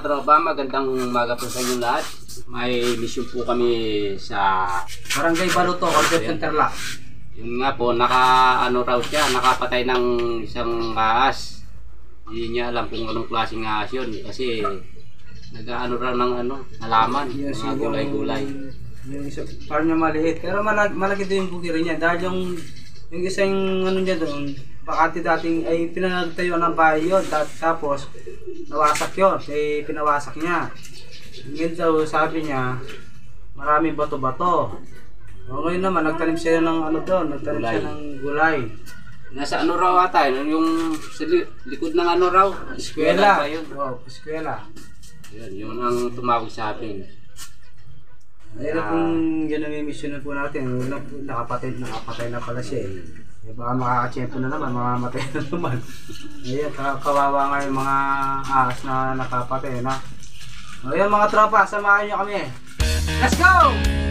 Mga katropa, magandang umaga po sa inyo lahat. May mission po kami sa, Barangay Baluto, Concept Center Lock. yun nga po, naka ano raw siya, nakapatay ng isang ahas. Hindi niya alam kung anong klaseng ahas yun kasi nag-ano raw ng ano, halaman, Yes, mga yung- gulay-gulay. Yung isa, parang niya maliit. Pero malaki, malaki din yung buki rin niya. Dahil yung, yung isang ano niya doon, bakante dating ay pinagtayo ng bahay yun. Ta- Tapos, nawasak yun. Kaya pinawasak niya. Ngayon daw, sabi niya, maraming bato-bato. O ngayon naman, nagtanim siya ng ano doon, nagtanim siya Gulay. ng gulay. Nasa ano raw ata, yun, yung sa li- likod ng ano raw, Eskwela. yun? Wow, eskwela. Yun, yun ang tumawag sa akin. Ayun kung yun ang mission na po natin. Nak- Nakapatay, nakapatay na pala siya eh. Eh, baka makakachempo na naman, mamamatay na naman. Ayun, ka- kawawa nga yung mga ahas na nakapatay na. Ayun mga tropa, samahan nyo kami. Let's go!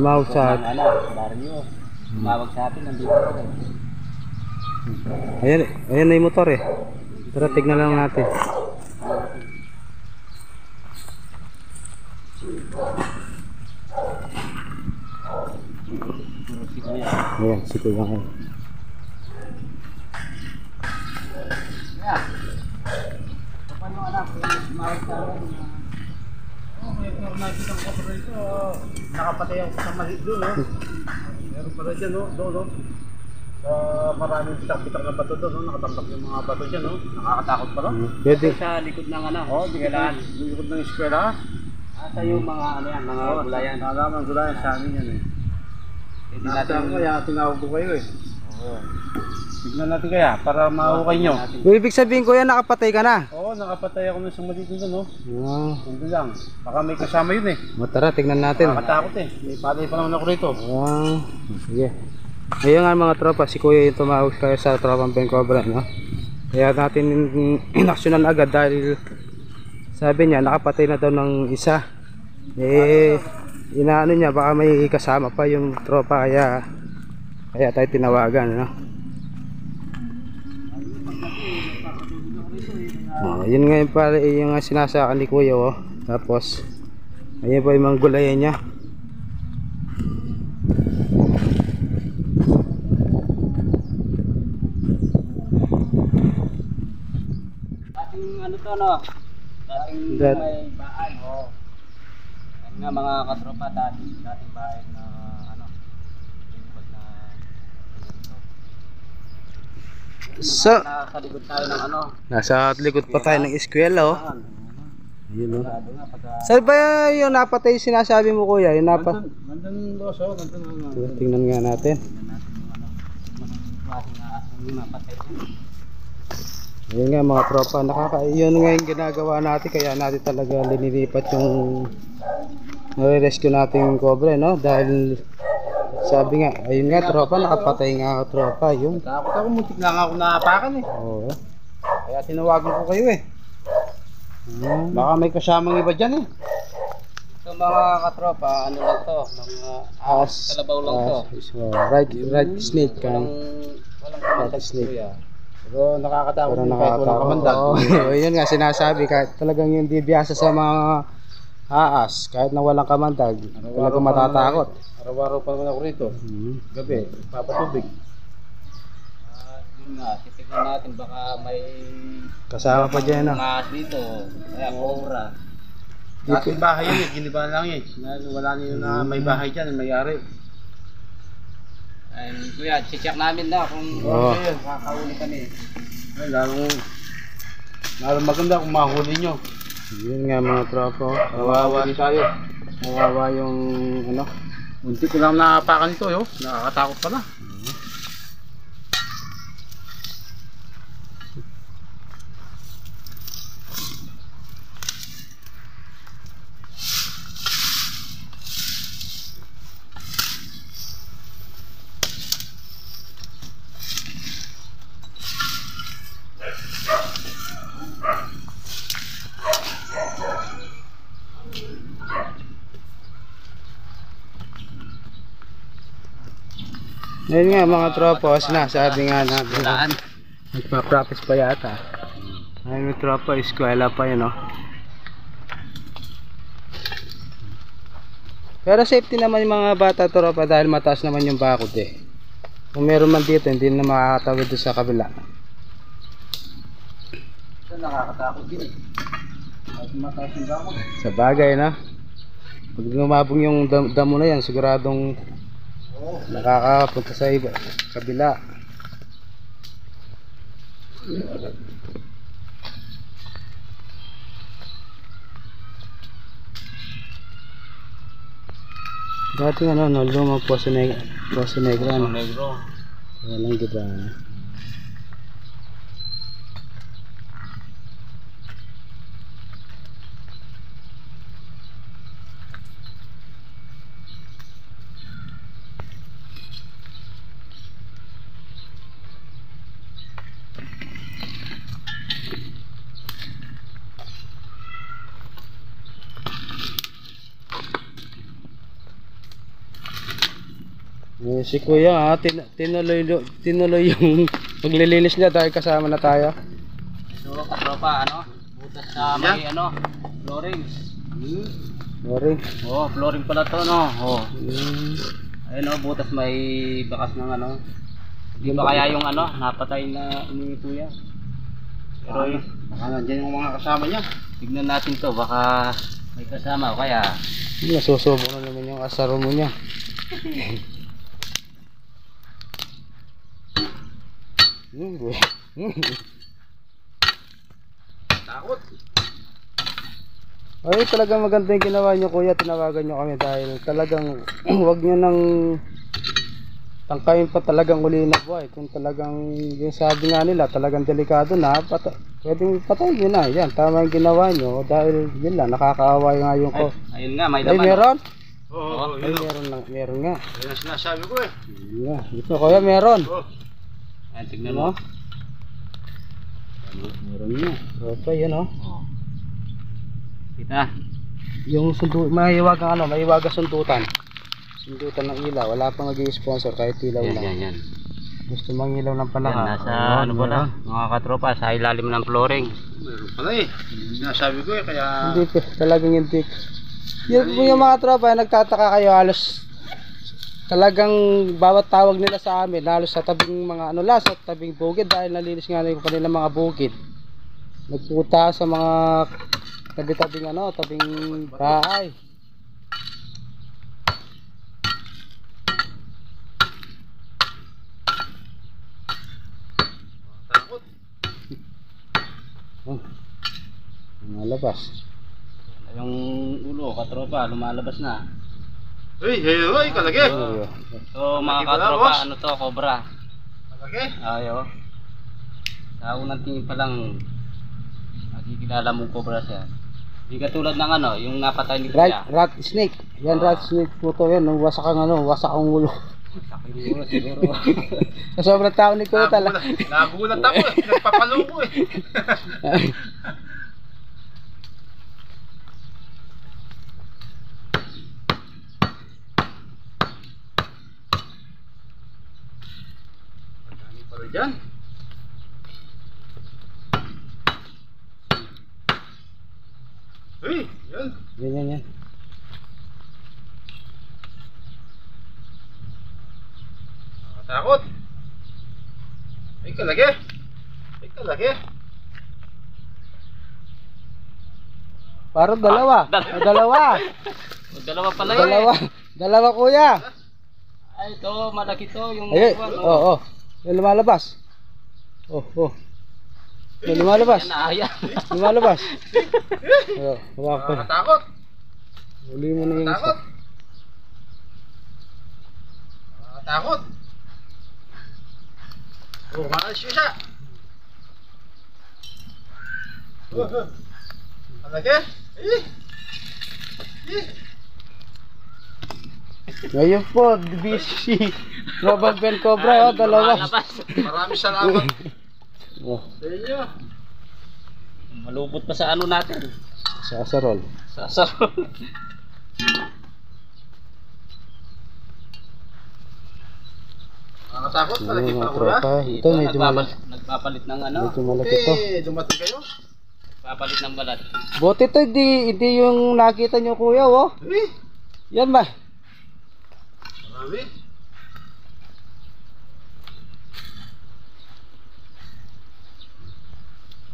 Ano, barrio. Tumawag sa atin, nandito ako. Ayan, ayan na yung motor eh. Tara, tignan lang natin. Ayan, si Kuya ngayon. Paano anak, tumawag sa akin na Oh, nakikita ko pa rito. Nakapatay ako sa mali doon, no? Meron pala dyan, no? Doon, no? Uh, maraming bitak-bitak na bato doon, no? Nakatambak yung mga bato dyan, no? Nakakatakot pala. Pwede. Sa likod ng ano, Oo, oh, ka Likod ng eskwela. Asa yung mga ano yan, mga Oo, gulayan. Nalaman gulayan sa amin yan, eh. Hindi Natin natin, kaya tinawag ko kayo, eh. Oo. Tignan natin kaya, para mahukay nyo. Ibig sabihin kuya, nakapatay ka na. Oo, nakapatay ako ng sumali doon, no? Ah, Nandun lang. Baka may kasama yun, eh. o tara, tignan natin. Nakakatakot, eh. May patay pa naman ako rito. Ah, sige. Ayun nga mga tropa, si Kuya yung tumawag kayo sa tropang Bencobra, no? Kaya natin inaksyonan agad dahil sabi niya nakapatay na daw ng isa. Eh, inaano niya baka may kasama pa yung tropa kaya kaya tayo tinawagan, no? Oh, yun nga yung pala yung nga sinasaka ni Kuya, oh. Tapos, ayun pa yung mga gulayan niya. dating ano to no, dating Dat- may bahay, oh. Yan nga mga katropa, dating, dating bahay na ano, lingkod na So, nasa likod tayo ng ano, Nasa likod pa tayo ng eskwela oh. Ayun oh. Saan ba yung napatay yung sinasabi mo kuya? Yung napa... Nandun boss, oh. Nandun ang... Tingnan nga natin. ano. Ayun nga mga tropa. Nakaka... Yun nga yung ginagawa natin. Kaya natin talaga linilipat yung... Nare-rescue natin yung cobre no? Dahil... Sabi nga, ayun nga tropa, nakapatay nga ako, tropa. Yung... Takot ako, muntik na nga ako naapakan eh. Oo. Kaya tinawagan ko kayo eh. Hmm. Baka may kasamang iba dyan eh. So mga katropa, ano lang to, mga As, kalabaw lang to. so, right, right snake ka. Walang, walang kamandag snake. kuya. Pero nakakatakot Pero din kahit walang nakakatakot. kamandag. Oo, yun nga sinasabi kahit talagang yung di biyasa sa mga haas, kahit na walang kamandag, talagang matatakot. Araw-araw pa naman ako rito. Mhm. Gabi, papatubig. Ah, yun nga, titignan natin baka may Kasama pa dyan, no? mga dito, kaya cobra. Dating bahay yun eh, giniba lang eh. Na, wala niyo na may bahay dyan, may ari. Ay, kuya, check namin na kung Oo. okay, kakahuli kami. Ay, lalong, lalong maganda kung mahuli nyo. Yun nga mga tropa. oh. Kawawa. Hindi tayo. Kawawa yung ano. Unti ko lang nakapakan ito, yo. Nakakatakot pala. Yun nga mga tropa. Sinasabi nga natin. Nagpa-practice pa yata. Ayun yung tropa. Eskwela pa yun oh. Pero safety naman yung mga bata tropa dahil mataas naman yung bakod eh. Kung meron man dito, hindi na makakatawid doon sa kabila. Ito nakakatakot din eh. At mataas yung dako. Sa bagay na. Pag lumabong yung dam- damo na yan, siguradong nakakapunta sa iba, kabila. Dati ano, no, lumang Poso Negra, Poso Negra, ano, Negro. walang giba. Eh, si Kuya ha, tin tinuloy, tinuloy yung paglilinis niya dahil kasama na tayo. So, katropa, ano? Butas na may ano, flooring. Sorry. Oh, flooring pala to, no? Oh. Hmm. Ayun oh, butas may bakas ng ano. Di ba kaya yung ano, napatay na ni kuya? Pero eh, Baka nandyan yung mga kasama niya. tignan natin to, baka may kasama o kaya Nasusubo na naman yung asaro mo niya. Hmm, boy. Hmm. Takot. Ay, talagang maganda yung ginawa niyo kuya. Tinawagan niyo kami dahil talagang wag niyo nang tangkayin pa talagang uli na buhay. Kung talagang yung sabi nga nila, talagang delikado na, pata pwedeng patay na. Yan, tama yung ginawa niyo dahil yun lang, nakakaawa nga yung ko. ayun nga, may Ay, laman. meron? Oo, oh, Ay, yun. meron, lang, meron nga. Yun ang sinasabi ko eh. Nga. Ito kuya, meron. Oh. Ayan, tignan mo. Meron nga. Opa, yun oh. Oh. Kita. Yung sundu, maiwag ang ano, maiwag ang sundutan. Sundutan ng ilaw, wala pang nag-sponsor kahit ilaw Yan, lang. yan, yan. Gusto mang ilaw ng pala Yan, nasa Ayun, ano ba na, mga katropa, sa ilalim ng flooring. Meron pala eh. Sinasabi ko eh, kaya... Hindi pa, talagang hindi. Yung, yung mga tropa, nagtataka kayo halos talagang bawat tawag nila sa amin, halos sa tabing mga ano la, sa tabing bukid dahil nalinis nga na yung kanilang mga bukid. Nagpunta sa mga tabi-tabing ano, tabing bahay. Oh. Mga labas. Yung ulo, katropa, lumalabas na. Uy, hey, uy, kalagi. Ano yun? So, mga katropa, ano to, cobra. Kalagi. Ayo. Sa unang tingin pa lang, nakikilala mong cobra siya. Hindi katulad ng ano, yung napatay ni Right, rat snake. Yan rat snake po to yan. Nung wasak ang ano, wasak ang ulo. Sakit siguro, siguro. Sa sobrang tao ni Kuya talaga. Nagulat, ako eh. Nagpapalo ko eh. Ang dami pala dyan. Uy, yan. yan, yan, yan. Nakatakot. Ay, kalagi. Ay, kalagi. Parang dalawa. Ah, dal- Ah, dalawa. O, dalawa pala yun. Dalawa. Dalawa kuya. Ay, ito, malaki to. Yung Ayun, buwan, oo, oh, oh. Yung lumalabas. Oh, oh. Yung lumalabas. Lumalabas. Oh, hawak ko. Nakatakot. Huli mo na yung isa. Takot. Nakatakot. Oh, maalis siya siya. Oh, oh. Ang laki. Eh. Eh. Ngayon po, busy. Robot Ben Cobra, oh, dalawa. Maraming salamat Oh, sa inyo. Malubot pa sa ano natin. sa asarol. Sa sarol. Nakakatakot. Malaki mga pa tropa. Ito, medyo malaki. nagpapalit, nagpapalit ng ano. Medyo malaki to. Eh, dumating kayo. Nagpapalit ng balat. Buti to, hindi, hindi yung nakita nyo kuya, oh. Eh, Yan ba? marami.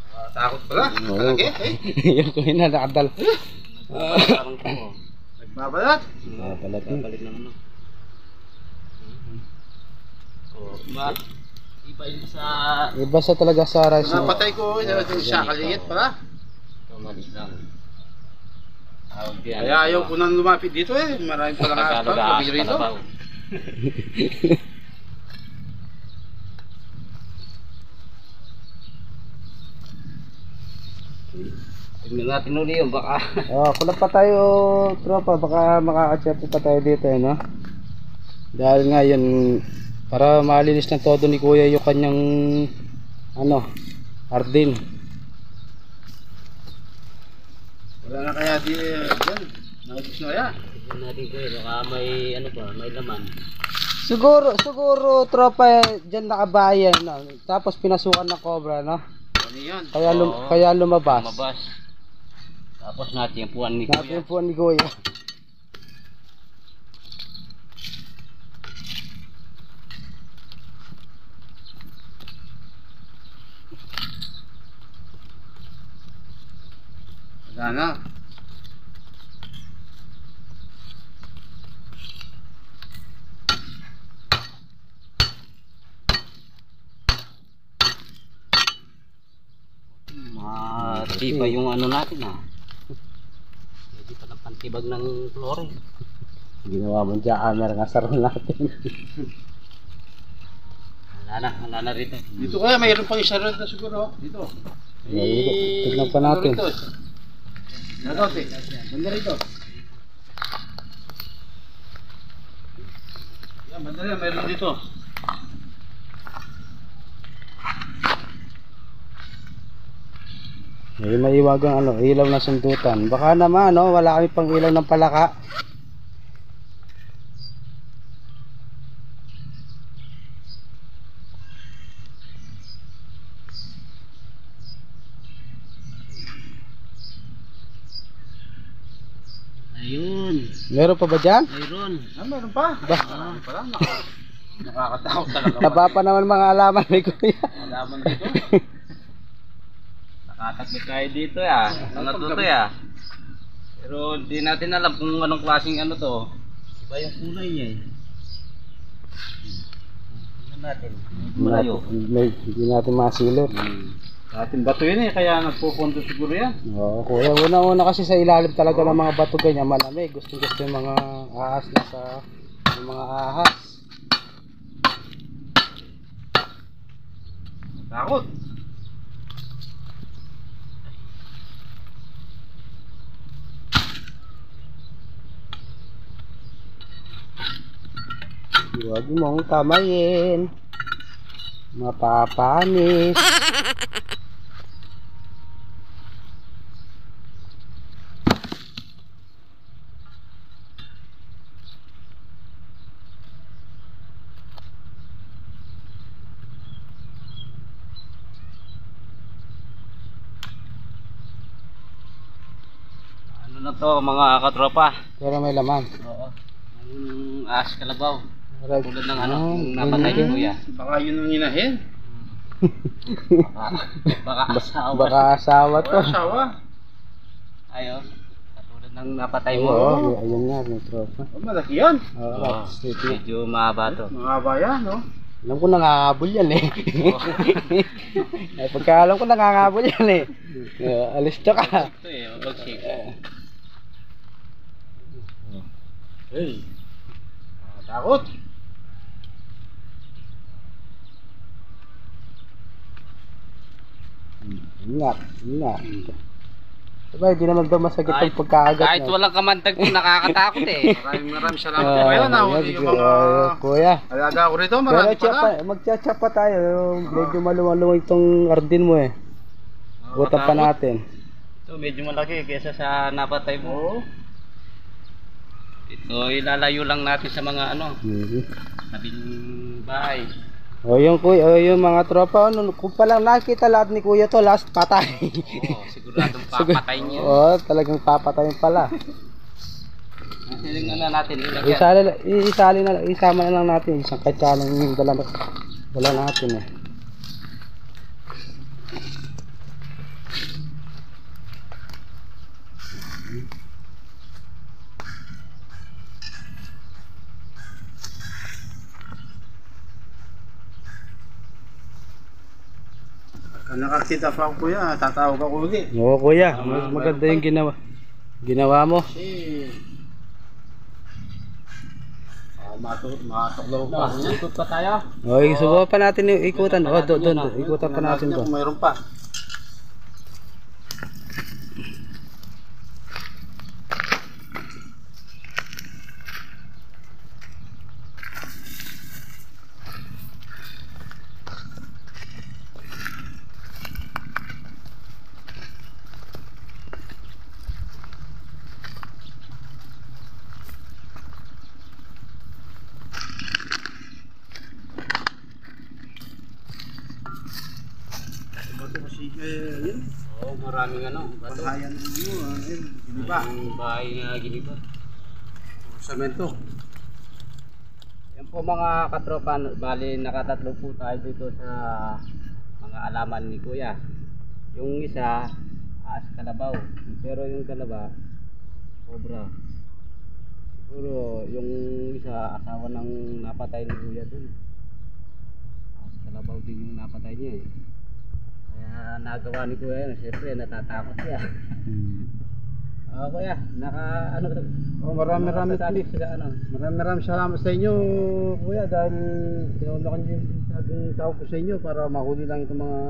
Nakakatakot pala. Malaki. Eh, yung kuya na nakadal. Nakabalat yun. Nagpapalit ng ano. So, ba, iba yun sa Iba sa talaga sa rice. no? Napatay ko. Ito siya kaliit pala. tumalis lang. Tawag yan. Kaya ayaw ko nang lumapit dito eh. Maraming palang Gabi ahas rito. Tignan natin uli yun, baka Oh, kulap pa tayo, tropa. Baka makaka-check pa tayo dito, eh, no? Dahil nga yun, para malinis ng todo ni kuya yung kanyang, ano, hardin. Wala na kaya di dyan. Naubos na kaya. tignan natin ko baka may ano pa, may laman. Siguro, siguro, tropa, eh, dyan nakabayan, no? Tapos pinasukan ng cobra, no? Ano yan? Kaya, lum Oo. kaya lumabas. Lumabas. Tapos natin yung puwan ni Kuya. Natin po ni kuya. Wala na. Matibay yung ano natin ha. Hindi pa ng pantibag ng chlorine. Ginawa mo dyan, camera nga sarong natin. Wala na, wala na rito. Dito kaya mayroon pang isa rin na siguro. Dito. Dito. Tignan pa natin. Dito. Dito. Banda rito. Yan, banda rin. Mayroon dito. May maiwagang ano, ilaw na sundutan. Baka naman, no, wala kami pang ilaw ng palaka. Meron pa ba dyan? mayroon. Ah, mayroon pa. Ba? Ah, pala. Naka, nakakatakot talaga. Napapa naman mga alaman ni kuya. Alaman dito. Nakatakot tayo dito ya. Ano to to ya? Pero di natin alam kung anong klaseng ano to. Iba yung kulay niya eh. Tingnan natin. Malayo. Hindi natin masilip. Ating bato yun eh, kaya nagpupunto siguro yan. Oo, kuya. Una-una kasi sa ilalim talaga ng mga bato ganyan, malamig. Gusto gusto yung mga ahas na sa yung mga ahas. Takot. Huwag mong tamayin. Mapapanis. Ano to mga katropa? Pero may laman. Oo. Yung as kalabaw. Tulad ng ano, Ah, yung napatay ni. Kuya. Baka yun ang hinahin. Baka, baka asawa. Baka asawa to. Wala asawa. Ayun. Katulad Nang napatay mo. Oo, ayun nga, mga tropa. Oh, malaki yan. Oo, straight na. medyo mahaba to. Mahaba yan, no? Alam ko nangangahabol yan eh. Ay, pagka alam ko nangangahabol yan eh. Uh, alis to ka. Ito eh, mabagsik. Hey. Takot. Ingat, ingat. Diba, hindi naman daw masakit Kahit- ang pagkaagat Kahit niya. walang kamantag po, nakakatakot eh. Maraming maraming salamat Ah, po kayo na. Yung mga ah, kuya. alaga ko rito, Pero marami pala. magtsatsa pa tayo. Medyo maluwang-luwang itong ardin mo eh. Butan pa natin. Ito, medyo malaki kaysa sa napatay mo. Ito, ilalayo lang natin sa mga ano, Mhm. sabing bahay. O yung kuya, o yung mga tropa, ano, kung palang nakita lahat ni kuya to, last patay. Oo, siguradong papatay niya. Oo, talagang papatayin pala. Siling na natin, ilagyan. Isali, isali na, isama na lang natin, isang katsalang yung dala, dala natin eh. Pag nakakita pa ako kuya, tatawag ako ulit. Oo kuya, mas maganda yung ginawa. Ginawa mo. Kasi... Ah, matuk matuklaw pa. Ikot pa tayo. O, isubukan pa natin yung ikutan. O, doon, doon, ikutan pa natin doon. Mayroon pa. Bato kasi, eh, yun. Oo, maraming ano, bato. Paghayan ng ano, ah, yun. Giniba. Ang bahay na giniba. Semento. Yan po mga katropa, bali nakatatlo po tayo dito sa mga alaman ni Kuya. Yung isa, aas kalabaw. Pero yung dalawa, cobra. Siguro yung isa, asawa ng napatay ni Kuya dun. Aas kalabaw din yung napatay niya eh. Kaya nagawa ni Kuya yun, siyempre natatakot siya. Ah, Kuya, naka ano Oh, marami marami sabi sa ano? Marami marami salamat sa inyo, kuya, dahil tinulungan niyo yung tao ko sa inyo para mahuli lang itong mga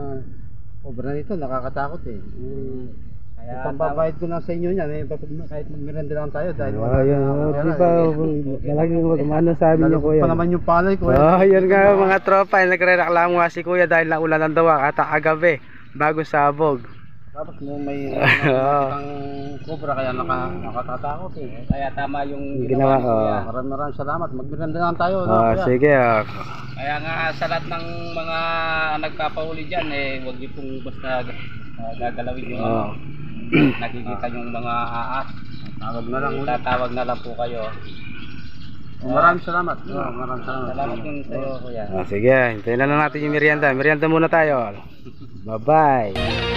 obra nito. Nakakatakot eh. Mm. Kaya Ipapabayad ko lang sa inyo yan, eh, kahit magmiranda lang tayo dahil O, wala yun, na o, akong di ba, eh. talagang ano sabi niyo kuya. pa naman yung palay ko eh. Oh, yun nga mga tropa, yung nagre-reklamo nga si kuya dahil naulan ng dawa kata agabi, bago sabog. Tapos mo may nakakitang cobra kaya naka, nakatatakot eh. Kaya tama yung Ginawa, Kuya. oh. Maraming maraming salamat. Magmiranda lang tayo. no, Ah, sige, ah. Kaya nga sa lahat ng mga nagpapahuli dyan, eh, huwag niyo pong basta uh, gagalawin yung Oh. Nakikita yung mga aas. Tawag na lang. ulit. Tatawag na lang po kayo. Oh, Maraming salamat. Oh, maraming salamat. Salamat din sa iyo, Kuya. Ah, sige, hintayin na lang natin yung merienda. Merienda muna tayo. Bye-bye.